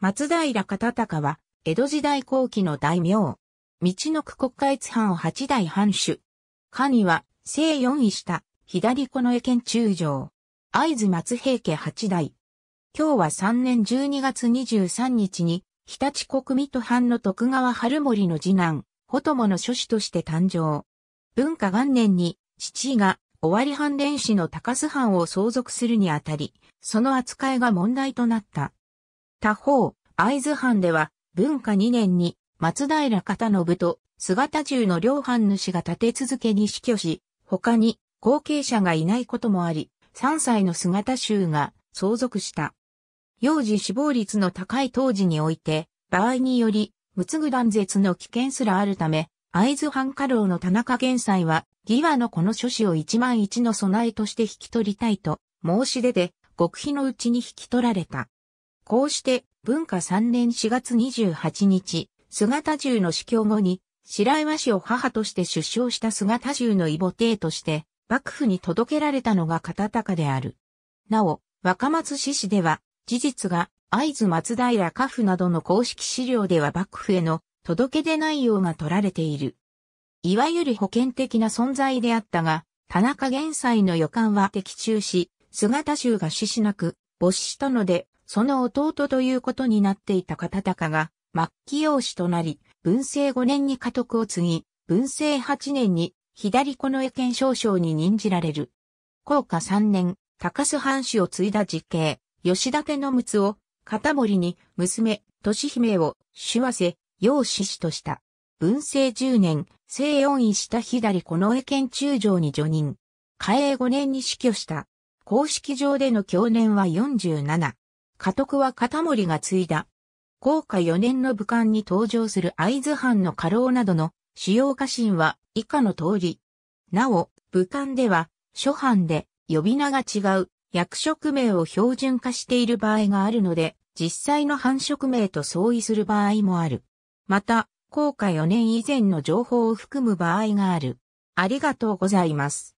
松平片高は、江戸時代後期の大名。道の区国会津藩を八代藩主。家には、西四位下、左近衛県中将。会津松平家八代。今日は3年12月23日に、日立国水戸藩の徳川春森の次男、ホトモの諸子として誕生。文化元年に、父が、尾張藩連氏の高須藩を相続するにあたり、その扱いが問題となった。他方、会津藩では、文化2年に、松平片信と姿中の両藩主が立て続けに死去し、他に後継者がいないこともあり、3歳の姿衆が相続した。幼児死亡率の高い当時において、場合により、無つぐ断絶の危険すらあるため、会津藩家老の田中元斎は、義和のこの諸子を一万一の備えとして引き取りたいと申し出て、極秘のうちに引き取られた。こうして、文化3年4月28日、姿中の死去後に、白岩氏を母として出生した姿中の異母帝として、幕府に届けられたのが片高である。なお、若松市市では、事実が、会津松平家府などの公式資料では幕府への届け出内容が取られている。いわゆる保険的な存在であったが、田中元斎の予感は的中し、姿衆が死しなく、没死したので、その弟ということになっていた片高が、末期養子となり、文政5年に家督を継ぎ、文政8年に左近衛県少将に任じられる。高下3年、高須藩主を継いだ実刑、吉立の睦を、片森に娘、利姫を、主和せ、養子氏とした。文政10年、西四位下左近衛県中将に除任。嘉永5年に死去した。公式上での去年は47。家督は片森が継いだ。高下4年の武漢に登場する会津藩の家老などの主要家臣は以下の通り。なお、武漢では、諸藩で呼び名が違う役職名を標準化している場合があるので、実際の繁殖名と相違する場合もある。また、効果4年以前の情報を含む場合がある。ありがとうございます。